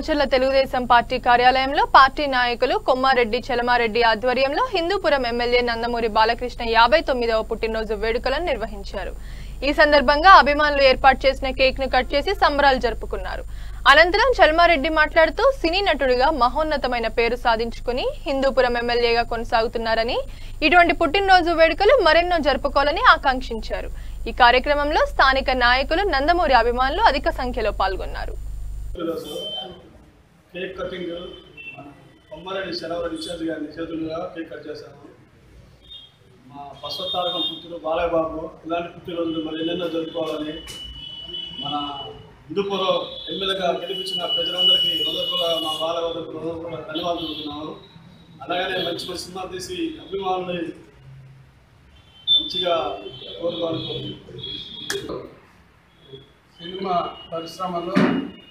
Macherla Telugu Desam party కార్యాలయంలో party నాయకులు కొమ్మారెడ్డి చలమారెడ్డి ఆధ్వర్యంలో హిందూపురం ఎమ్మెల్యే నందమూరి బాలకృష్ణ యాభై తొమ్మిదవ పుట్టినరోజు వేడుకలను నిర్వహించారు. ఈ సందర్భంగా అభిమానులు ఏర్పాటు చేసిన కేక్ను కట్ చేసి సంబరాలు జరుపుకున్నారు. అనంతరం చల్మారెడ్డి మాట్లాడుతూ సినీ నటుడిగా మహోన్నతమైన పేరు సాధించుకుని హిందూపురం ఎమ్మెల్యేగా కొనసాగుతున్నారని ఇటువంటి పుట్టినరోజు వేడుకలు మరెన్నో జరుపుకోవాలని ఆకాంక్షించారు. ఈ కార్యక్రమంలో స్థానిక నాయకులు నందమూరి అభిమానులు అధిక సంఖ్యలో పాల్గొన్నారు. కేక్ కటింగ్ కొమ్మారెడ్డి సెలవు ఇన్ఛార్జ్ గారిని చేతులుగా కేక్ కట్ చేశాము మా పశ్వతారకం పుత్రుడు బాలయ్య బాబు ఇలాంటి పుట్టినరోజులు మరి ఎన్నెన్నో జరుపుకోవాలని మన హిందూపురం ఎమ్మెల్యేగా గెలిపించిన ప్రజలందరికీ హృదయపూర్వక మా బాలయ్య బాబు ధన్యవాదాలు చెబుతున్నాము అలాగనే మంచి మంచి సినిమాలు తీసి అభిమానుల్ని మంచిగా కోరుకోవాలి సినిమా పరిశ్రమలో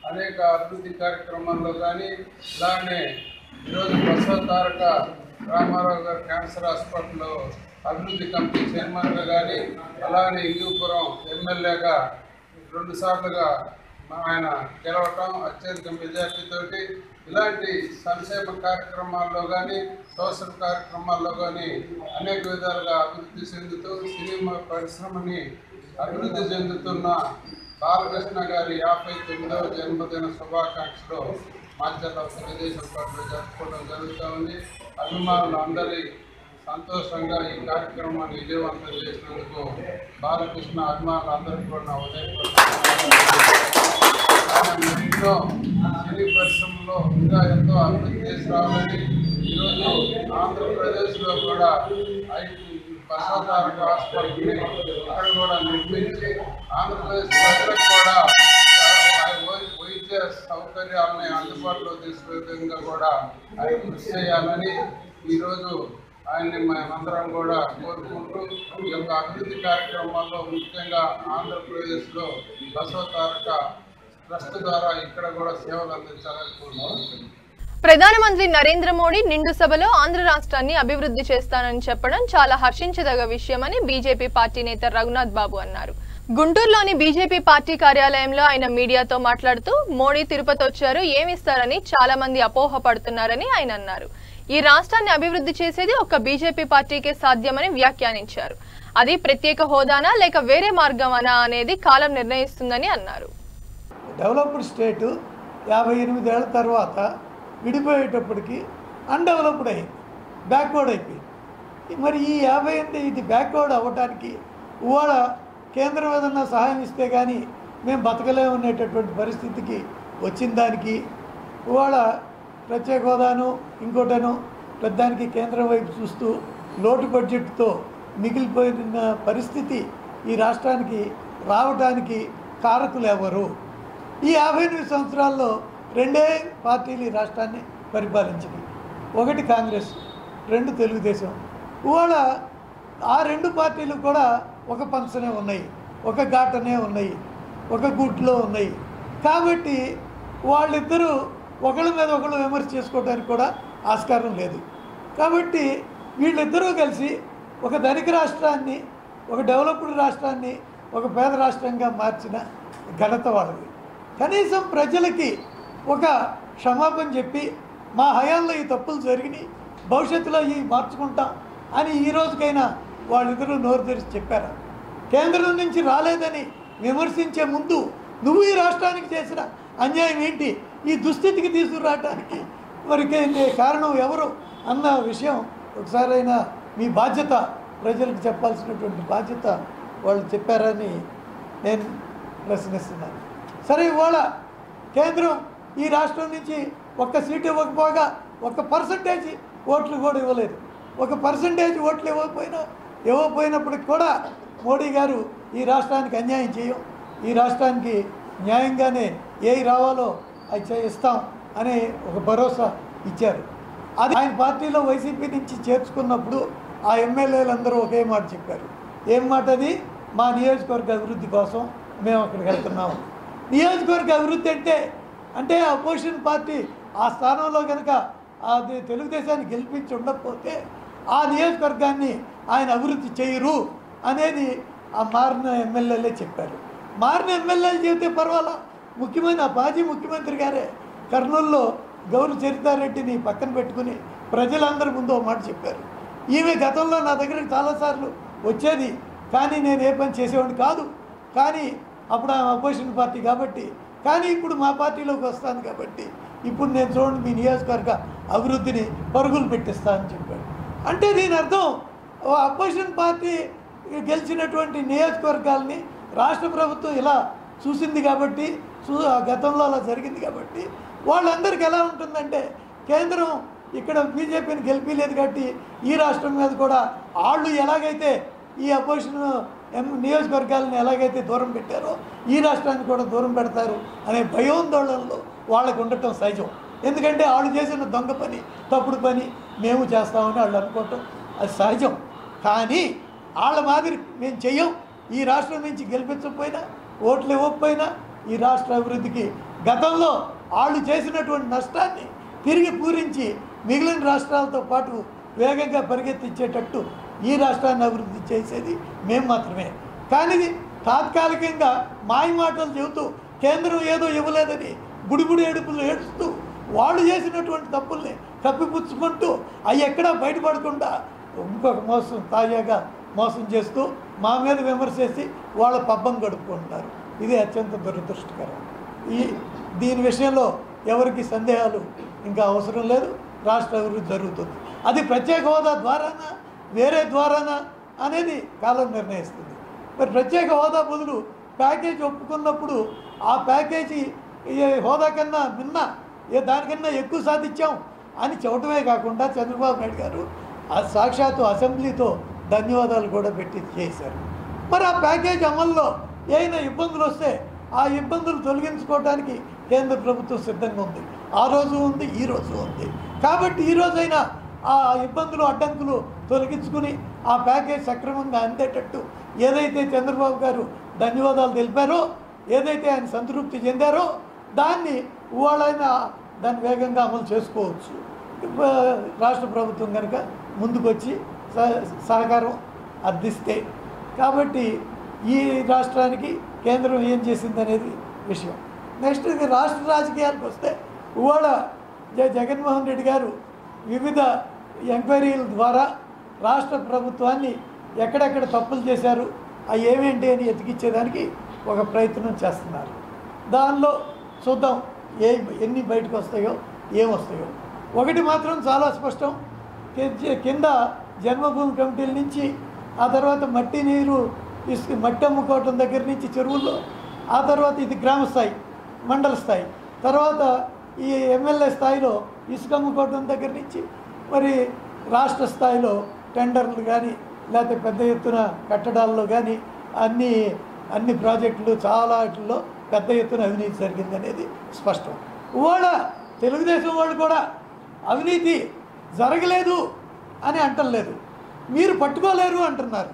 అనేక అభివృద్ధి కార్యక్రమాల్లో కానీ ఇలానే ఈరోజు ప్రసవ తారక రామారావు గారు క్యాన్సర్ హాస్పిటల్లో అభివృద్ధి కమిటీ చైర్మన్గా కానీ అలానే హిందూపురం ఎమ్మెల్యేగా రెండు సార్లుగా ఆయన గెలవటం అత్యధిక మెజార్టీతోటి ఇలాంటి సంక్షేమ కార్యక్రమాల్లో కానీ సోషల్ కార్యక్రమాల్లో కానీ అనేక విధాలుగా అభివృద్ధి చెందుతూ సినిమా పరిశ్రమని అభివృద్ధి చెందుతున్న బాలకృష్ణ గారి యాభై తొమ్మిదవ జన్మదిన శుభాకాంక్షలు మాచర్ల తెలుగుదేశం పార్టీలో జరుపుకోవడం జరుగుతూ ఉంది. అభిమానులు అందరి సంతోషంగా ఈ కార్యక్రమాన్ని విజయవంతం చేసినందుకు బాలకృష్ణ అభిమానులు అందరికీ కూడా నా ఉదయం సినీ పరిశ్రమలో ఇంకా ఎంతో అభివృద్ధి చేసి రావాలని ఈరోజు ఆంధ్రప్రదేశ్లో కూడా ఐటీ బసవతారక హాస్పిటల్ని అక్కడ కూడా నిర్మించి ఆంధ్రప్రదేశ్ ప్రజలకు కూడా ఆ వై- వైద్య సౌకర్యాలని అందుబాటులో తీసుకునే విధంగా కూడా ఆయన కృషి చేయాలని ఈరోజు ఆయన్ని మేమందరం కూడా కోరుకుంటూ ఈ యొక్క అభివృద్ధి కార్యక్రమాల్లో ముఖ్యంగా ఆంధ్రప్రదేశ్లో బసవతారక ట్రస్ట్ ద్వారా ఇక్కడ కూడా సేవలు అందించాలని కోరుకుంటున్నాను ప్రధానమంత్రి నరేంద్ర మోడీ నిండు సభలో ఆంధ్ర రాష్ట్రాన్ని అభివృద్ధి చేస్తానని చెప్పడం చాలా హర్షించదగ విషయమని బీజేపీ పార్టీ నేత రఘునాథ్ బాబు అన్నారు. గుంటూరులోని బీజేపీ పార్టీ కార్యాలయంలో ఆయన మీడియాతో మాట్లాడుతూ మోడీ తిరుపతి వచ్చారు ఏమిస్తారని చాలా మంది అపోహ పడుతున్నారని ఆయన అన్నారు. ఈ రాష్ట్రాన్ని అభివృద్ధి చేసేది ఒక్క బీజేపీ పార్టీకే సాధ్యమని వ్యాఖ్యానించారు. అది ప్రత్యేక హోదానా లేక వేరే మార్గమనా అనేది కాలం నిర్ణయిస్తుందని అన్నారు. డెవలప్డ్ స్టేట్ యాభై ఎనిమిదేళ్ళ తర్వాత విడిపోయేటప్పటికి అన్డెవలప్డ్ అయింది. బ్యాక్వర్డ్ అయిపోయింది. మరి ఈ యాభై ఎనిమిది ఇది బ్యాక్వర్డ్ అవ్వటానికి ఇవాళ కేంద్రం ఏదన్నా సహాయం ఇస్తే కానీ మేము బతకలేము అనేటటువంటి పరిస్థితికి వచ్చిన దానికి ఇవాళ ప్రత్యేక హోదాను ఇంకోటను పెద్దానికి కేంద్రం వైపు చూస్తూ లోటు బడ్జెట్తో మిగిలిపోయిన పరిస్థితి ఈ రాష్ట్రానికి రావడానికి కారకులు ఎవరు? ఈ యాభై ఎనిమిది సంవత్సరాల్లో రెండే పార్టీలు ఈ రాష్ట్రాన్ని పరిపాలించినాయి. ఒకటి కాంగ్రెస్ రెండు తెలుగుదేశం. ఇవాళ ఆ రెండు పార్టీలు కూడా ఒక పంచనే ఉన్నాయి ఒక ఘాటనే ఉన్నాయి ఒక గుట్లో ఉన్నాయి. కాబట్టి వాళ్ళిద్దరూ ఒకళ్ళ మీద ఒకళ్ళు విమర్శ చేసుకోవడానికి కూడా ఆస్కారం లేదు. కాబట్టి వీళ్ళిద్దరూ కలిసి ఒక ధనిక రాష్ట్రాన్ని ఒక డెవలప్డ్ రాష్ట్రాన్ని ఒక పేద రాష్ట్రంగా మార్చిన ఘనత వాళ్ళది. కనీసం ప్రజలకి ఒక క్షమాపణ చెప్పి మా హయాంలో ఈ తప్పులు జరిగినాయి భవిష్యత్తులో ఈ మార్చుకుంటాం అని ఈ రోజుకైనా వాళ్ళిద్దరూ నోరు తెరిచి చెప్పారు. కేంద్రం నుంచి రాలేదని విమర్శించే ముందు నువ్వు ఈ రాష్ట్రానికి చేసిన అన్యాయం ఏంటి? ఈ దుస్థితికి తీసుకురావటానికి మరికే కారణం ఎవరు? అన్న విషయం ఒకసారైనా మీ బాధ్యత ప్రజలకు చెప్పాల్సినటువంటి బాధ్యత వాళ్ళు చెప్పారని నేను ప్రశ్నిస్తున్నాను. సరే ఇవాళ కేంద్రం ఈ రాష్ట్రం నుంచి ఒక్క సీటు ఇవ్వకపోగా ఒక పర్సంటేజ్ ఓట్లు కూడా ఇవ్వలేదు. ఒక పర్సంటేజ్ ఓట్లు ఇవ్వకపోయినా ఇవ్వకపోయినప్పటికి కూడా మోడీ గారు ఈ రాష్ట్రానికి అన్యాయం చేయం. ఈ రాష్ట్రానికి న్యాయంగానే ఏవి రావాలో అది ఇస్తాం అనే ఒక భరోసా ఇచ్చారు. అది ఆయన పార్టీలో వైసీపీ నుంచి చేర్చుకున్నప్పుడు ఆ ఎమ్మెల్యేలందరూ ఒకే మాట చెప్పారు. ఏం మాట అది? మా నియోజకవర్గ అభివృద్ధి కోసం మేము అక్కడికి వెళ్తున్నాము. నియోజకవర్గ అభివృద్ధి అంటే అంటే అపోజిషన్ పార్టీ ఆ స్థానంలో కనుక అది తెలుగుదేశాన్ని గెలిపించి ఉండకపోతే ఆ నియోజకవర్గాన్ని ఆయన అభివృద్ధి చేయరు అనేది ఆ మారిన ఎమ్మెల్యేలే చెప్పారు. మారిన ఎమ్మెల్యేలు చెబితే పర్వాలా? ముఖ్యమైన ఆ మాజీ ముఖ్యమంత్రి గారే కర్నూలులో గౌరవ చరితారెడ్డిని పక్కన పెట్టుకుని ప్రజలందరి ముందు ఒక మాట చెప్పారు. ఈమె గతంలో నా దగ్గర చాలాసార్లు వచ్చేది కానీ నేను ఏ పని చేసేవాడిని కాదు. కానీ అప్పుడు ఆమె అపోజిషన్ పార్టీ కాబట్టి కానీ ఇప్పుడు మా పార్టీలోకి వస్తాను కాబట్టి ఇప్పుడు నేను చూడండి మీ నియోజకవర్గ అభివృద్ధిని పరుగులు పెట్టిస్తానని చెప్పాడు. అంటే దీని అర్థం ఓ అపోజిషన్ పార్టీ గెలిచినటువంటి నియోజకవర్గాల్ని రాష్ట్ర ప్రభుత్వం ఇలా చూసింది కాబట్టి చూ గతంలో అలా జరిగింది కాబట్టి వాళ్ళందరికీ ఎలా ఉంటుందంటే కేంద్రం ఇక్కడ బీజేపీని గెలిపించలేదు కాబట్టి ఈ రాష్ట్రం మీద కూడా వాళ్ళు ఎలాగైతే ఈ అపోజిషన్ నియోజకవర్గాలను ఎలాగైతే దూరం పెట్టారో ఈ రాష్ట్రాన్ని కూడా దూరం పెడతారు అనే భయోందోళనలో వాళ్ళకు ఉండటం సహజం. ఎందుకంటే వాళ్ళు చేసిన దొంగ పని తప్పుడు పని మేము చేస్తామని వాళ్ళు అనుకోవటం అది సహజం. కానీ వాళ్ళ మాదిరి మేము చెయ్యం. ఈ రాష్ట్రం నుంచి గెలిపించకపోయినా ఓట్లు ఇవ్వకపోయినా ఈ రాష్ట్ర అభివృద్ధికి గతంలో వాళ్ళు చేసినటువంటి నష్టాన్ని తిరిగి పూరించి మిగిలిన రాష్ట్రాలతో పాటు వేగంగా పరిగెత్తించేటట్టు ఈ రాష్ట్రాన్ని అభివృద్ధి చేసేది మేము మాత్రమే. కానీ తాత్కాలికంగా మాయ మాటలు చెబుతూ కేంద్రం ఏదో ఇవ్వలేదని గుడిగుడి ఏడుపులు ఏడుస్తూ వాళ్ళు చేసినటువంటి తప్పుల్ని కప్పిపుచ్చుకుంటూ అవి ఎక్కడా బయటపడకుండా ఇంకొక మోసం తాజాగా మోసం చేస్తూ మా మీద విమర్శ చేసి వాళ్ళ పబ్బం గడుపుకుంటున్నారు. ఇది అత్యంత దురదృష్టకరం. ఈ దీని విషయంలో ఎవరికి సందేహాలు ఇంకా అవసరం లేదు. రాష్ట్ర అభివృద్ధి జరుగుతుంది. అది ప్రత్యేక హోదా ద్వారానా? వేరే ద్వారానా అనేది కాలం నిర్ణయిస్తుంది. మరి ప్రత్యేక హోదా బదులు ప్యాకేజ్ ఒప్పుకున్నప్పుడు ఆ ప్యాకేజీ హోదా కన్నా మిన్న ఏ దానికన్నా ఎక్కువ సాధించాం అని చెప్పడమే కాకుండా చంద్రబాబు నాయుడు గారు ఆ సాక్షాత్తు అసెంబ్లీతో ధన్యవాదాలు కూడా పెట్టి చేశారు. మరి ఆ ప్యాకేజ్ అమల్లో ఏమైనా ఇబ్బందులు వస్తే ఆ ఇబ్బందులు తొలగించుకోవడానికి కేంద్ర ప్రభుత్వం సిద్ధంగా ఉంది. ఆ రోజు ఉంది ఈ రోజు ఉంది. కాబట్టి ఈరోజైనా ఆ ఇబ్బందులు అడ్డంకులు తొలగించుకుని ఆ ప్యాకేజ్ సక్రమంగా అందేటట్టు ఏదైతే చంద్రబాబు గారు ధన్యవాదాలు తెలిపారో ఏదైతే ఆయన సంతృప్తి చెందారో దాన్ని వాళ్ళైనా దాన్ని వేగంగా అమలు చేసుకోవచ్చు. రాష్ట్ర ప్రభుత్వం కనుక ముందుకొచ్చి సహ- సహకారం అందిస్తే. కాబట్టి ఈ రాష్ట్రానికి కేంద్రం ఏం చేసింది అనేది విషయం. నెక్స్ట్ ఇది రాష్ట్ర రాజకీయాలకు వస్తే ఇవాళ జగన్మోహన్ రెడ్డి గారు వివిధ ఎంక్వైరీల ద్వారా రాష్ట్ర ప్రభుత్వాన్ని ఎక్కడెక్కడ తప్పులు చేశారు అవి ఏమేంటి అని ఎతికిచ్చేదానికి ఒక ప్రయత్నం చేస్తున్నారు. దానిలో చూద్దాం ఏ ఎన్ని బయటకు వస్తాయో ఏమొస్తాయో ఒకటి మాత్రం చాలా స్పష్టం. కింద జన్మభూమి కమిటీల నుంచి ఆ తర్వాత మట్టి నీరు ఇసుక మట్టి అమ్ముకోవటం దగ్గర నుంచి చెరువుల్లో ఆ తర్వాత ఇది గ్రామ స్థాయి మండల స్థాయి. తర్వాత ఈ ఎమ్మెల్యే స్థాయిలో ఇసుక అమ్ముకోవటం దగ్గర నుంచి మరి రాష్ట్ర స్థాయిలో టెండర్లు కానీ లేకపోతే పెద్ద ఎత్తున కట్టడాల్లో కానీ అన్ని అన్ని ప్రాజెక్టులు చాలా వాటిల్లో పెద్ద ఎత్తున అవినీతి జరిగిందనేది స్పష్టం. ఇవాళ తెలుగుదేశం వాళ్ళు కూడా అవినీతి జరగలేదు అని అంటలేదు మీరు పట్టుకోలేరు అంటున్నారు.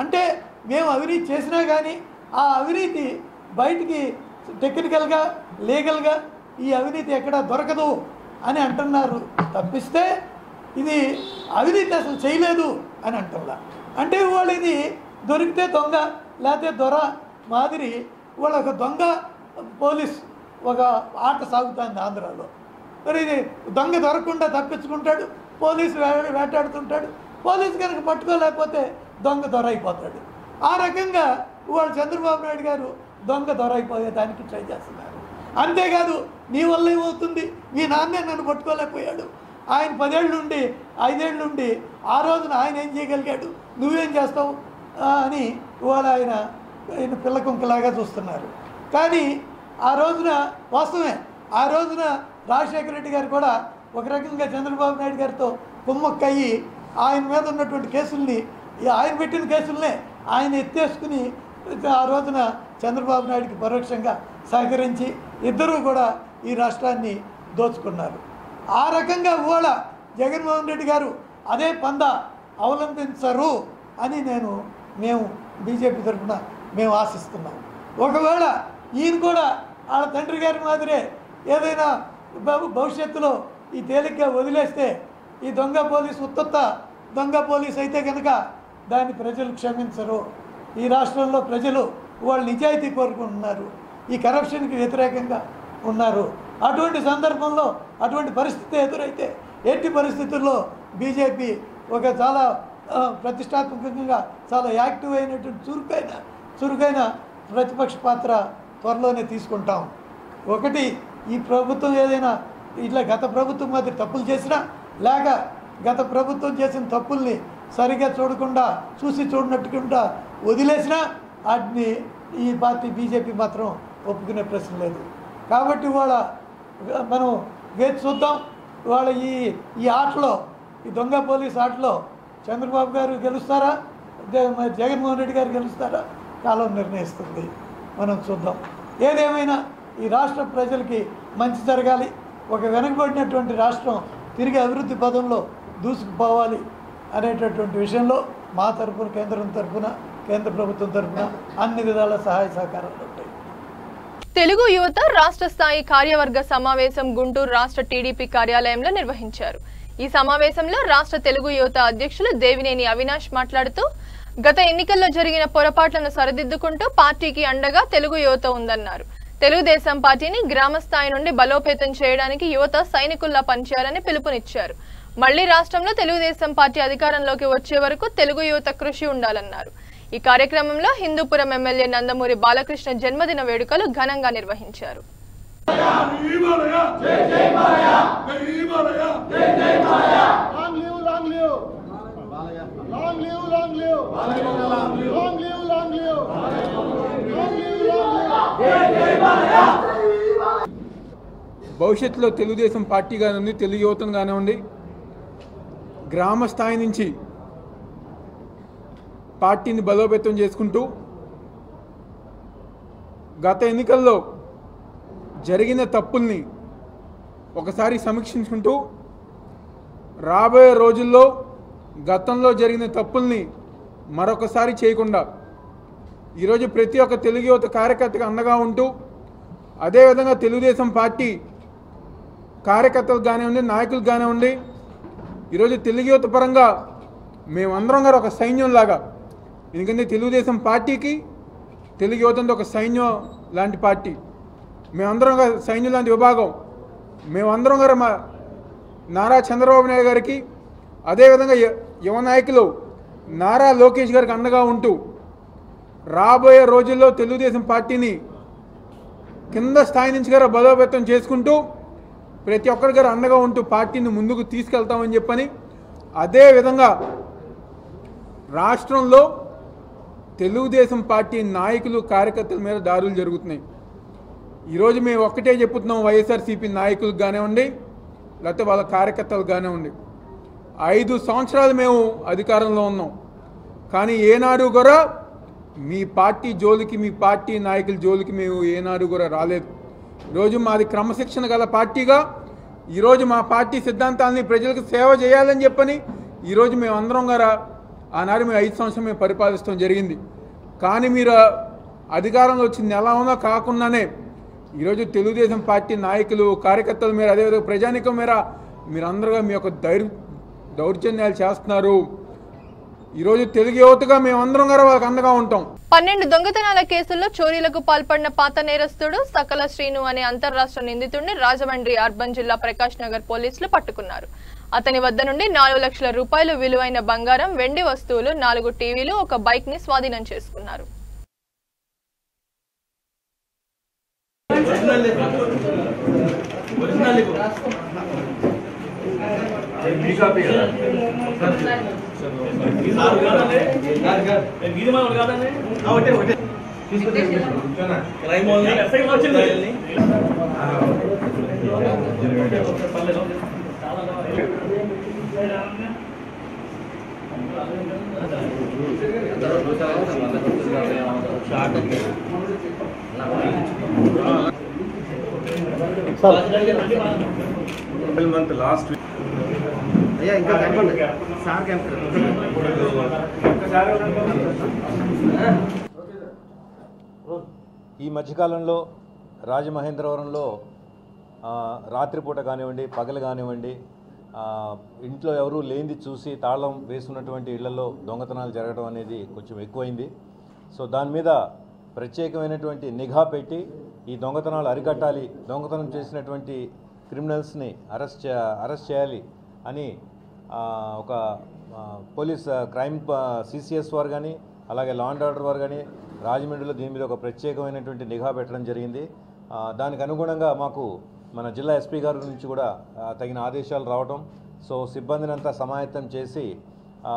అంటే మేము అవినీతి చేసినా కానీ ఆ అవినీతి బయటికి టెక్నికల్గా లీగల్గా ఈ అవినీతి ఎక్కడా దొరకదు అని అంటున్నారు తప్పిస్తే ఇది అవినీతి అసలు చేయలేదు అని అంటున్నా అంటే వాళ్ళు ఇది దొరికితే దొంగ లేకపోతే దొర మాదిరి వాళ్ళ ఒక దొంగ పోలీస్ ఒక ఆట సాగుతుంది ఆంధ్రాలో. మరి ఇది దొంగ దొరకకుండా తప్పించుకుంటాడు పోలీసు వే- వేటాడుతుంటాడు పోలీసు కనుక పట్టుకోలేకపోతే దొంగ దొర అయిపోతాడు ఆ రకంగా వాళ్ళు చంద్రబాబు నాయుడు గారు దొంగ దొర అయిపోయేదానికి ట్రై చేస్తున్నారు. అంతేకాదు నీ వల్ల ఏమవుతుంది మీ నాన్నే నన్ను పట్టుకోలేకపోయాడు ఆయన పదేళ్ళు ఉండి ఐదేళ్ళు ఉండి ఆ రోజున ఆయన ఏం చేయగలిగాడు? నువ్వేం చేస్తావు? అని ఇవాళ ఆయన ఆయన పిల్ల కుంకలాగా చూస్తున్నారు. కానీ ఆ రోజున వాస్తవమే ఆ రోజున రాజశేఖర రెడ్డి గారు కూడా ఒక రకంగా చంద్రబాబు నాయుడు గారితో కుమ్మక్కయ్యి ఆయన మీద ఉన్నటువంటి కేసుల్ని ఆయన పెట్టిన కేసుల్నే ఆయన ఎత్తేసుకుని ఆ రోజున చంద్రబాబు నాయుడికి పరోక్షంగా సహకరించి ఇద్దరూ కూడా ఈ రాష్ట్రాన్ని దోచుకున్నారు. ఆ రకంగా ఇవాళ జగన్మోహన్ రెడ్డి గారు అదే పంద అవలంబించరు అని నేను మేము బీజేపీ తరఫున మేము ఆశిస్తున్నాం. ఒకవేళ ఈయన కూడా వాళ్ళ తండ్రి గారి మాదిరే ఏదైనా భవిష్యత్తులో ఈ తేలిగ్గా వదిలేస్తే ఈ దొంగ పోలీస్ ఉత్తత్త దొంగ పోలీస్ అయితే కనుక దాన్ని ప్రజలు క్షమించరు. ఈ రాష్ట్రంలో ప్రజలు వాళ్ళు నిజాయితీ కోరుకుంటున్నారు. ఈ కరప్షన్కి వ్యతిరేకంగా ఉన్నారు. అటువంటి సందర్భంలో అటువంటి పరిస్థితి ఎదురైతే ఎట్టి పరిస్థితుల్లో బీజేపీ ఒక చాలా ప్రతిష్టాత్మకంగా చాలా యాక్టివ్ అయినటువంటి చురుకైన చురుకైన ప్రతిపక్ష పాత్ర త్వరలోనే తీసుకుంటాం. ఒకటి ఈ ప్రభుత్వం ఏదైనా ఇట్లా గత ప్రభుత్వం మాదిరి తప్పులు చేసినా లేక గత ప్రభుత్వం చేసిన తప్పుల్ని సరిగా చూడకుండా చూసి చూడనట్టుకుండా వదిలేసినా వాటిని ఈ పార్టీ బీజేపీ మాత్రం ఒప్పుకునే ప్రశ్న లేదు. కాబట్టి ఇవాళ మనం వేచి చూద్దాం. ఇవాళ ఈ ఈ ఆటలో ఈ దొంగ పోలీస్ ఆటలో చంద్రబాబు గారు గెలుస్తారా? జగన్మోహన్ రెడ్డి గారు గెలుస్తారా? కాలం నిర్ణయిస్తుంది. మనం చూద్దాం. ఏదేమైనా ఈ రాష్ట్ర ప్రజలకి మంచి జరగాలి. ఒక వెనకబడినటువంటి రాష్ట్రం తిరిగి అభివృద్ధి పదంలో దూసుకుపోవాలి అనేటటువంటి విషయంలో మా తరపున కేంద్రం తరపున కేంద్ర ప్రభుత్వం తరపున అన్ని విధాల సహాయ సహకారాలు. తెలుగు యువత రాష్ట్ర స్థాయి కార్యవర్గ సమావేశం గుంటూరు రాష్ట్ర టీడీపీ కార్యాలయంలో నిర్వహించారు. ఈ సమావేశంలో రాష్ట్ర తెలుగు యువత అధ్యక్షులు దేవినేని అవినాష్ మాట్లాడుతూ గత ఎన్నికల్లో జరిగిన పొరపాట్లను సరిదిద్దుకుంటూ పార్టీకి అండగా తెలుగు యువత ఉందన్నారు. తెలుగుదేశం పార్టీని గ్రామ స్థాయి నుండి బలోపేతం చేయడానికి యువత సైనికుల్లా పనిచేయాలని పిలుపునిచ్చారు. మళ్ళీ రాష్ట్రంలో తెలుగుదేశం పార్టీ అధికారంలోకి వచ్చే వరకు తెలుగు యువత కృషి ఉండాలన్నారు. ఈ కార్యక్రమంలో హిందూపురం ఎమ్మెల్యే నందమూరి బాలకృష్ణ జన్మదిన వేడుకలు ఘనంగా నిర్వహించారు. భవిష్యత్తులో తెలుగుదేశం పార్టీ కానివ్వండి తెలుగు యువతను కానివ్వండి గ్రామ స్థాయి నుంచి పార్టీని బలోపేతం చేసుకుంటూ గత ఎన్నికల్లో జరిగిన తప్పుల్ని ఒకసారి సమీక్షించుకుంటూ రాబోయే రోజుల్లో గతంలో జరిగిన తప్పుల్ని మరొకసారి చేయకుండా ఈరోజు ప్రతి ఒక్క తెలుగు యువత కార్యకర్తకు అండగా ఉంటూ అదేవిధంగా తెలుగుదేశం పార్టీ కార్యకర్తలు కానివ్వండి నాయకులు కానివ్వండి ఈరోజు తెలుగు యువత పరంగా మేమందరం గారు ఒక సైన్యంలాగా ఎందుకంటే తెలుగుదేశం పార్టీకి తెలుగు యువతంతో ఒక సైన్యం లాంటి పార్టీ. మేమందరం గారు సైన్యం లాంటి విభాగం. మేమందరం గారు మా నారా చంద్రబాబు నాయుడు గారికి అదేవిధంగా యువ నాయకులు నారా లోకేష్ గారికి అండగా ఉంటూ రాబోయే రోజుల్లో తెలుగుదేశం పార్టీని కింద స్థాయి నుంచి గారు బలోపేతం చేసుకుంటూ ప్రతి ఒక్కరి గారు అండగా ఉంటూ పార్టీని ముందుకు తీసుకెళ్తామని చెప్పని అదేవిధంగా రాష్ట్రంలో తెలుగుదేశం పార్టీ నాయకులు కార్యకర్తల మీద దారులు జరుగుతున్నాయి. ఈరోజు మేము ఒక్కటే చెప్పుతున్నాం వైఎస్ఆర్సీపీ నాయకులకు కానివ్వండి లేకపోతే వాళ్ళ కార్యకర్తలు కానివ్వండి ఐదు సంవత్సరాలు మేము అధికారంలో ఉన్నాం. కానీ ఏనాడు కూడా మీ పార్టీ జోలికి మీ పార్టీ నాయకుల జోలికి మేము ఏనాడు కూడా రాలేదు. ఈరోజు మాది క్రమశిక్షణ గల పార్టీగా ఈరోజు మా పార్టీ సిద్ధాంతాలని ప్రజలకు సేవ చేయాలని చెప్పని ఈరోజు మేము అందరం గారా ఆనాడు మేము ఐదు సంవత్సరం మేము పరిపాలిస్తాం జరిగింది. కానీ మీరు అధికారంలో వచ్చింది ఎలా ఉందో కాకుండానే ఈరోజు తెలుగుదేశం పార్టీ నాయకులు కార్యకర్తల మీద అదేవిధంగా ప్రజానికం మీద మీరందరూ మీ యొక్క దౌర్ దౌర్జన్యాలు చేస్తున్నారు. ఈరోజు తెలుగు యువతగా మేమందరం గారు వాళ్ళకి అండగా ఉంటాం. పన్నెండు దొంగతనాల కేసుల్లో చోరీలకు పాల్పడిన పాత నేరస్తుడు సకల శ్రీను అనే అంతర్రాష్ట్ర నిందితుడిని రాజమండ్రి అర్బన్ జిల్లా ప్రకాష్ నగర్ పోలీసులు పట్టుకున్నారు. అతని వద్ద నుండి నాలుగు లక్షల రూపాయలు విలువైన బంగారం వెండి వస్తువులు నాలుగు టీవీలు ఒక బైక్ని స్వాధీనం చేసుకున్నారు. మంత్ లాస్ట్ వీక్ ఈ మధ్యకాలంలో రాజమహేంద్రవరంలో ఆ, రాత్రిపూట కానివ్వండి పగలు కానివ్వండి ఇంట్లో ఎవరూ లేనిది చూసి తాళం వేసుకున్నటువంటి ఇళ్ళలో దొంగతనాలు జరగడం అనేది కొంచెం ఎక్కువైంది. సో దాని మీద ప్రత్యేకమైనటువంటి నిఘా పెట్టి ఈ దొంగతనాలు అరికట్టాలి దొంగతనం చేసినటువంటి క్రిమినల్స్ని అరెస్ట్ చే అరెస్ట్ చేయాలి అని ఒక పోలీస్ క్రైమ్ సిసిఎస్ వారు కానీ అలాగే లా అండ్ ఆర్డర్ వారు కానీ రాజమండ్రిలో దీని మీద ఒక ప్రత్యేకమైనటువంటి నిఘా పెట్టడం జరిగింది. దానికి అనుగుణంగా మాకు మన జిల్లా ఎస్పీ గారి నుంచి కూడా తగిన ఆదేశాలు రావడం సో సిబ్బందిని అంతా సమాయత్తం చేసి ఆ,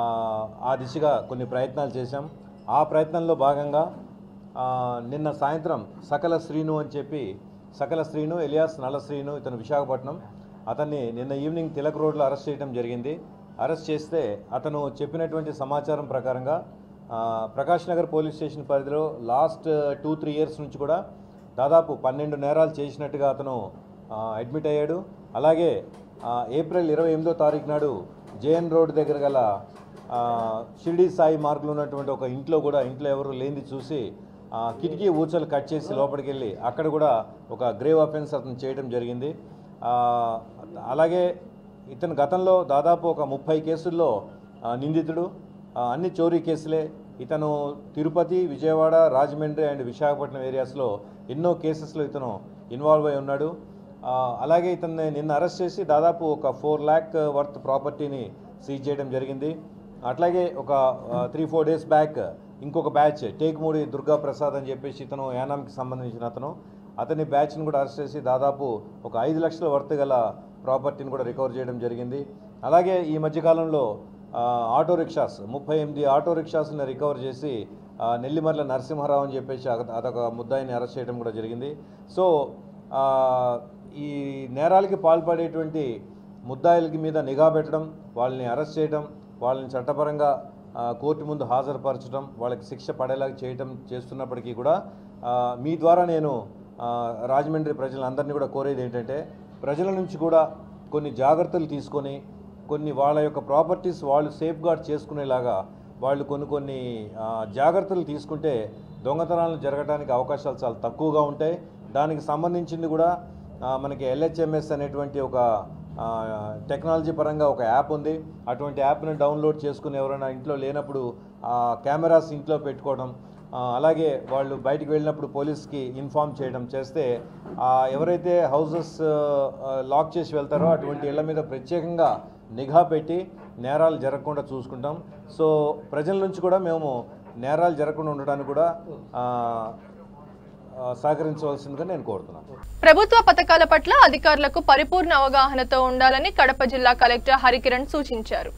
దిశగా కొన్ని ప్రయత్నాలు చేశాం. ఆ ప్రయత్నంలో భాగంగా నిన్న సాయంత్రం సకల శ్రీను అని చెప్పి సకల శ్రీను ఎలియాస్ నల్ల శ్రీను ఇతను విశాఖపట్నం అతన్ని నిన్న ఈవినింగ్ తిలక్ రోడ్లో అరెస్ట్ చేయడం జరిగింది. అరెస్ట్ చేస్తే అతను చెప్పినటువంటి సమాచారం ప్రకారంగా ప్రకాష్ నగర్ పోలీస్ స్టేషన్ పరిధిలో లాస్ట్ టూ త్రీ ఇయర్స్ నుంచి కూడా దాదాపు పన్నెండు నేరాలు చేసినట్టుగా అతను అడ్మిట్ అయ్యాడు. అలాగే ఏప్రిల్ ఇరవై ఎనిమిదో తారీఖు నాడు జేఎన్ రోడ్ దగ్గర గల షిరిడి సాయి మార్గంలో ఉన్నటువంటి ఒక ఇంట్లో కూడా ఇంట్లో ఎవరు లేనిది చూసి కిటికీ ఊచలు కట్ చేసి లోపలికి వెళ్ళి అక్కడ కూడా ఒక గ్రేవ్ అఫెన్స్ అతను చేయడం జరిగింది. అలాగే ఇతను గతంలో దాదాపు ఒక ముప్పై కేసుల్లో నిందితుడు. అన్ని చోరీ కేసులే. ఇతను తిరుపతి విజయవాడ రాజమండ్రి అండ్ విశాఖపట్నం ఏరియాస్లో ఎన్నో కేసెస్లో ఇతను ఇన్వాల్వ్ అయి ఉన్నాడు. అలాగే ఇతన్ని నిన్న అరెస్ట్ చేసి దాదాపు ఒక ఫోర్ ల్యాక్ వర్త్ ప్రాపర్టీని సీజ్ చేయడం జరిగింది. అట్లాగే ఒక త్రీ ఫోర్ డేస్ బ్యాక్ ఇంకొక బ్యాచ్ టేక్మూడి దుర్గా ప్రసాద్ అని చెప్పేసి ఇతను యానాంకి సంబంధించిన అతను. అతని బ్యాచ్ని కూడా అరెస్ట్ చేసి దాదాపు ఒక ఐదు లక్షల వర్త్ గల ప్రాపర్టీని కూడా రికవర్ చేయడం జరిగింది. అలాగే ఈ మధ్యకాలంలో ఆటో రిక్షాస్ ముప్పై ఎనిమిది ఆటో రిక్షాస్ని రికవర్ చేసి నెల్లిమర్ల నరసింహారావు అని చెప్పేసి అదొక ముద్దాయిని అరెస్ట్ చేయడం కూడా జరిగింది. సో ఈ నేరాలకి పాల్పడేటువంటి ముద్దాయిలకి మీద నిఘా పెట్టడం వాళ్ళని అరెస్ట్ చేయడం వాళ్ళని చట్టపరంగా కోర్టు ముందు హాజరుపరచడం వాళ్ళకి శిక్ష పడేలాగా చేయటం చేస్తున్నప్పటికీ కూడా మీ ద్వారా నేను రాజమండ్రి ప్రజలందరినీ కూడా కోరేది ఏంటంటే ప్రజల నుంచి కూడా కొన్ని జాగ్రత్తలు తీసుకొని కొన్ని వాళ్ళ యొక్క ప్రాపర్టీస్ వాళ్ళు సేఫ్ గార్డ్ చేసుకునేలాగా వాళ్ళు కొన్ని కొన్ని జాగ్రత్తలు తీసుకుంటే దొంగతనాలు జరగడానికి అవకాశాలు చాలా తక్కువగా ఉంటాయి. దానికి సంబంధించింది కూడా మనకి ఎల్హెచ్ఎంఎస్ అనేటువంటి ఒక టెక్నాలజీ పరంగా ఒక యాప్ ఉంది. అటువంటి యాప్ని డౌన్లోడ్ చేసుకుని ఎవరైనా ఇంట్లో లేనప్పుడు ఆ కెమెరాస్ ఇంట్లో పెట్టుకోవడం అలాగే వాళ్ళు బయటికి వెళ్ళినప్పుడు పోలీస్కి ఇన్ఫామ్ చేయడం చేస్తే ఎవరైతే హౌసెస్ లాక్ చేసి వెళ్తారో అటువంటి ఇళ్ళ మీద ప్రత్యేకంగా నిఘా పెట్టి నేరాలు జరగకుండా చూసుకుంటాం. సో ప్రజల నుంచి కూడా మేము నేరాలు జరగకుండా ఉండడానికి కూడా సహకరించవలసిందిగా నేను కోరుతున్నాను. ప్రభుత్వ పథకాల పట్ల అధికారులకు పరిపూర్ణ అవగాహనతో ఉండాలని కడప జిల్లా కలెక్టర్ హరికిరణ్ సూచించారు.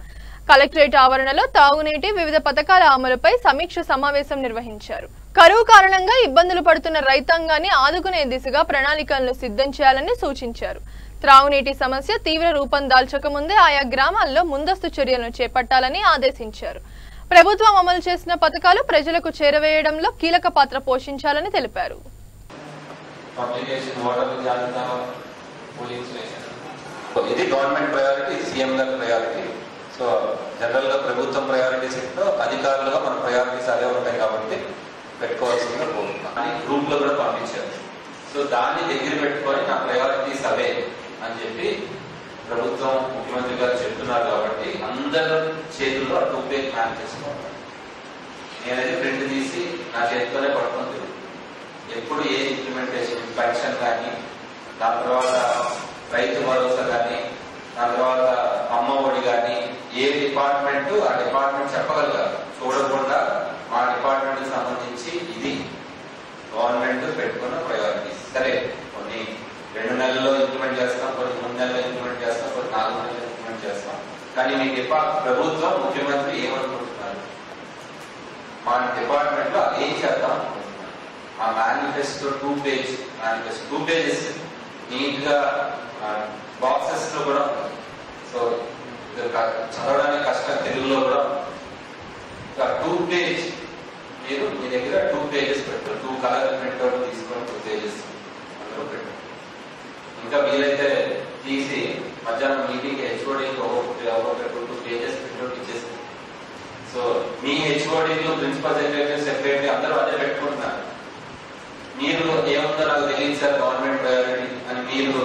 కలెక్టరేట్ ఆవరణలో తాగునీటి వివిధ పథకాల అమలుపై సమీక్ష సమావేశం నిర్వహించారు. కరువు కారణంగా ఇబ్బందులు పడుతున్న రైతాంగాన్ని ఆదుకునే దిశగా ప్రణాళికలను సిద్ధం చేయాలని సూచించారు. త్రాగునీటి సమస్య తీవ్ర రూపం దాల్చక ముందే ఆయా గ్రామాల్లో ముందస్తు చర్యలను చేపట్టాలని ఆదేశించారు. ప్రభుత్వం అమలు చేసిన పథకాలు ప్రజలకు చేరవేయడంలో కీలక పాత్ర పోషించాలని తెలిపారు. ఇది గవర్నమెంట్ ప్రయారిటీ సీఎం గారి ప్రయారిటీ సో జనరల్గా ప్రభుత్వం ప్రయారిటీస్ ఏంటో అధికారులుగా మన ప్రయారిటీస్ అదే ఉంటాయి కాబట్టి పెట్టుకోవాల్సిందిగా కోరుతున్నాం అని గ్రూప్లో కూడా పంపించారు. సో దాన్ని దగ్గర పెట్టుకొని నా ప్రయారిటీస్ అవే అని చెప్పి ప్రభుత్వం ముఖ్యమంత్రి గారు చెప్తున్నారు కాబట్టి అందరి చేతుల్లో టూ ప్లాన్ మేనిఫెస్టో నేనైతే ప్రింట్ తీసి నా చేతితోనే పడుతుంది ఎప్పుడు ఏ ఇంప్లిమెంటేషన్ పెన్షన్ కానీ దాని తర్వాత రైతు భరోసా కానీ దాని తర్వాత అమ్మ ఒడి కానీ ఏ డిపార్ట్మెంట్ ఆ డిపార్ట్మెంట్ చెప్పగలగాలి చూడకుండా మా డిపార్ట్మెంట్ సంబంధించి ఇది గవర్నమెంట్ పెట్టుకున్న ప్రయారిటీస్ సరే కొన్ని రెండు నెలల్లో ఇంప్లిమెంట్ చేస్తాం కొన్ని మూడు నెలల్లో ఇంప్లిమెంట్ చేస్తాం కొన్ని నాలుగు నెలల్లో ఇంప్లిమెంట్ చేస్తాం కానీ మీ డిపా ప్రభుత్వం ముఖ్యమంత్రి ఏమనుకుంటున్నారు మా డిపార్ట్మెంట్లో ఏం చేద్దాం అనుకుంటున్నారు మా manifesto two page manifesto two pages నీట్గా బాక్సెస్లో కూడా ఉంది. సో ఇది క- చదవడానికి కష్టం తెలుగులో కూడా. టూ పేజ్ మీరు మీ దగ్గర టూ పేజెస్ పెట్టారు టూ కలర్ ప్రింట్అవుట్ తీసుకొని టూ పేజెస్ అందులో పెట్టారు ఇంకా వీలైతే తీసి మధ్యాహ్నం మీటింగ్ హెచ్ఓడి ఒక్కొక్కటి టూ పేజెస్ ప్రింట్అవుట్ ఇచ్చేసి సో మీ హెచ్ఓడీలు ప్రిన్సిపల్ సెక్రటరీ సెక్రటరీ అందరూ అదే పెట్టుకుంటున్నారు. మీరు ఏముందో నాకు తెలియదు సార్ గవర్నమెంట్ ప్రయారిటీ అని మీరు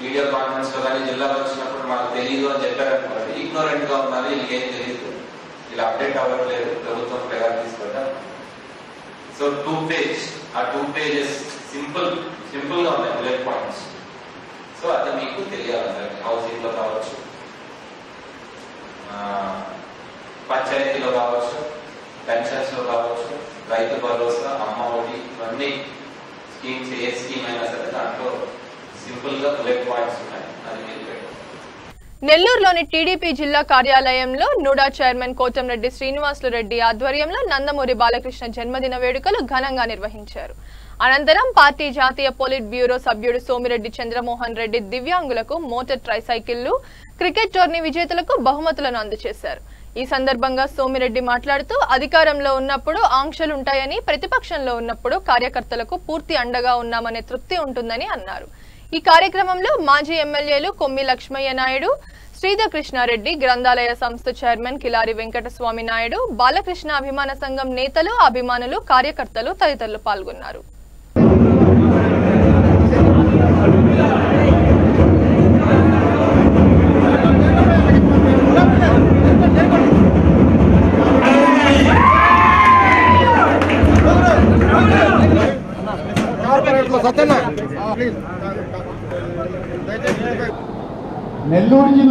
వీడియో కాన్ఫరెన్స్లో కానీ జిల్లాకు వచ్చినప్పుడు మాకు తెలియదు అని చెప్పారనుకోండి ఇగ్నోరెంట్గా ఉన్నారు వీళ్ళకి ఏం తెలియదు ఇలా అప్డేట్ అవ్వట్లేదు ప్రభుత్వం ప్రయారిటీస్ కూడా సో టూ పేజ్ ఆ టూ పేజెస్ సింపుల్ సింపుల్గా ఉన్నాయి బుల్లెట్ పాయింట్స్ సో అది మీకు తెలియాలి హౌసింగ్లో కావచ్చు పంచాయతీలో కావచ్చు పెన్షన్స్లో కావచ్చు రైతు భరోసా అమ్మ ఒడి ఇవన్నీ స్కీమ్స్ ఏ స్కీమ్ అయినా సరే దాంట్లో సింపుల్గా బుల్లెట్ పాయింట్స్ ఉన్నాయి అది మీరు పెట్టండి నెల్లూరులోని టీడీపీ జిల్లా కార్యాలయంలో నూడా చైర్మన్ కోటంరెడ్డి శ్రీనివాసులు రెడ్డి ఆధ్వర్యంలో నందమూరి బాలకృష్ణ జన్మదిన వేడుకలు ఘనంగా నిర్వహించారు. అనంతరం పార్టీ జాతీయ పోలిట్ బ్యూరో సభ్యుడు సోమిరెడ్డి చంద్రమోహన్ రెడ్డి దివ్యాంగులకు మోటార్ ట్రైసైకిళ్ళు క్రికెట్ టోర్నీ విజేతలకు బహుమతులను అందజేశారు. ఈ సందర్భంగా సోమిరెడ్డి మాట్లాడుతూ అధికారంలో ఉన్నప్పుడు ఆంక్షలుంటాయని ప్రతిపక్షంలో ఉన్నప్పుడు కార్యకర్తలకు పూర్తి అండగా ఉన్నామనే తృప్తి ఉంటుందని అన్నారు. ఈ కార్యక్రమంలో మాజీ ఎమ్మెల్యేలు కొమ్మి లక్ష్మయ్య నాయుడు శ్రీధర్ కృష్ణారెడ్డి గ్రంథాలయ సంస్థ చైర్మన్ కిలారి వెంకటస్వామి నాయుడు బాలకృష్ణ అభిమాన సంఘం నేతలు అభిమానులు కార్యకర్తలు తదితరులు పాల్గొన్నారు.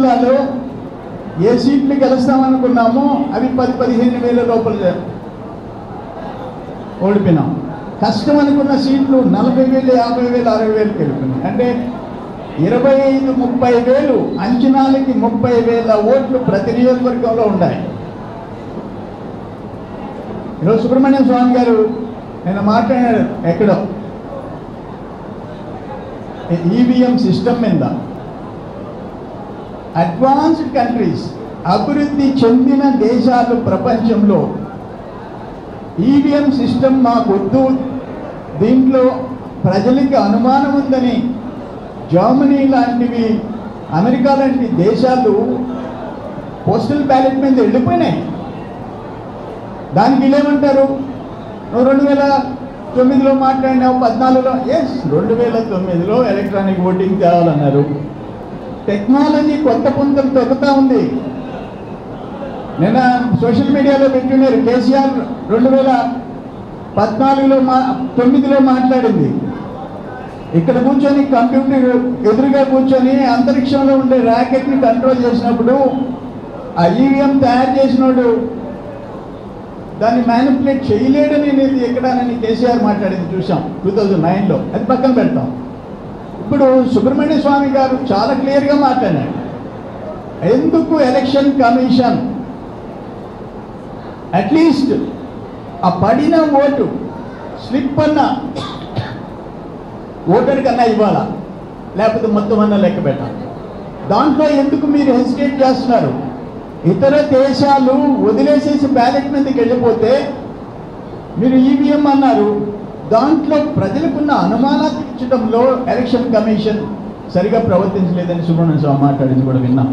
జిల్లాలో ఏ సీట్లు గెలుస్తామనుకున్నామో అవి పది పదిహేను వేల లోపల ఓడిపోయినాం. కష్టం అనుకున్న సీట్లు నలభై వేలు యాభై వేలు అరవై వేలు గెలుపున్నాయి అంటే ఇరవై ఐదు ముప్పై వేలు అంచనాలకి ముప్పై వేల ఓట్లు ప్రతి నియోజకవర్గంలో ఉన్నాయి ఈరోజు సుబ్రహ్మణ్యం స్వామి గారు నేను మాట్లాడాడు ఎక్కడో. ఈవీఎం సిస్టమ్ మీద. అడ్వాన్స్డ్ కంట్రీస్ అభివృద్ధి చెందిన దేశాలు ప్రపంచంలో. ఈవీఎం సిస్టమ్ మాకొద్దు దీంట్లో ప్రజలకి అనుమానం ఉందని జర్మనీ లాంటివి అమెరికా లాంటి దేశాలు పోస్టల్ బ్యాలెట్ మీద వెళ్ళిపోయినాయి. దానికి వీళ్ళేమంటారు నువ్వు రెండు వేల తొమ్మిదిలో మాట్లాడినావు పద్నాలుగులో? ఎస్ రెండు వేల తొమ్మిదిలో ఎలక్ట్రానిక్ ఓటింగ్ తేవాలన్నారు. టెక్నాలజీ కొత్త పుంతలు తగ్గుతా ఉంది. నిన్న సోషల్ మీడియాలో పెట్టున్నారు కేసీఆర్ రెండు వేల పద్నాలుగులో మా తొమ్మిదిలో మాట్లాడింది. ఇక్కడ కూర్చొని కంప్యూటర్ ఎదురుగా కూర్చొని అంతరిక్షంలో ఉండే ర్యాకెట్ని కంట్రోల్ చేసినప్పుడు ఆ ఈవీఎం తయారు చేసినోడు దాన్ని మ్యానిపులేట్ చేయలేడని అనేది ఎక్కడానని కేసీఆర్ మాట్లాడింది చూసాం. టూ థౌజండ్ నైన్లో. అది పక్కన పెడతాం. ఇప్పుడు సుబ్రహ్మణ్య స్వామి గారు చాలా క్లియర్గా మాట్లాడారు. ఎందుకు ఎలక్షన్ కమిషన్ అట్లీస్ట్ ఆ పడిన ఓటు స్లిప్ అన్న ఓటర్ కన్నా ఇవ్వాలా? లేకపోతే మొత్తం అన్న లెక్క పెట్టాలి? దాంట్లో ఎందుకు మీరు హెసిటేట్ చేస్తున్నారు? ఇతర దేశాలు వదిలేసేసి బ్యాలెట్ మీదకి వెళ్ళిపోతే మీరు ఈవీఎం అన్నారు. దాంట్లో ప్రజలకున్న అనుమానాలు తీర్చడంలో ఎలక్షన్ కమిషన్ సరిగా ప్రవర్తించలేదని సుబ్రహ్మణ్య స్వామి మాట్లాడింది కూడా విన్నాం.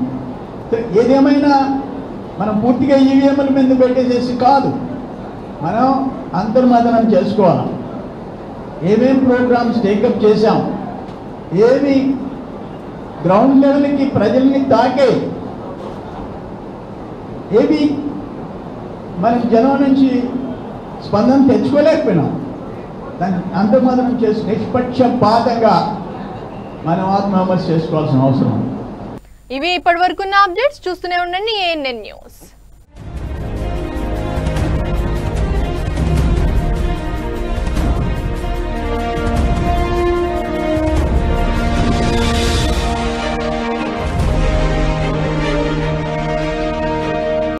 ఏదేమైనా మనం పూర్తిగా ఈవీఎంల మీద పెట్టేసేసి కాదు మనం అంతర్మదనం చేసుకోవాలి. ఏమేం ప్రోగ్రామ్స్ టేకప్ చేశాం ఏమి గ్రౌండ్ లెవెల్కి ప్రజల్ని తాకే ఏవి మనం జనం నుంచి స్పందన తెచ్చుకోలేకపోయినాం. దాన్ని అంతర్మదనం చేసి నిష్పక్షపాతంగా మనం ఆత్మహత్య చేసుకోవాల్సిన అవసరం ఇవి ఇప్పటి వరకున్న అప్డేట్స్ చూస్తూనే ఉండండి ఏఎన్ఎన్ న్యూస్.